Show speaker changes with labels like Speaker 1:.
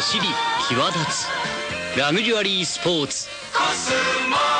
Speaker 1: 走り際立つ。ラグジュアリースポーツ。
Speaker 2: コスモ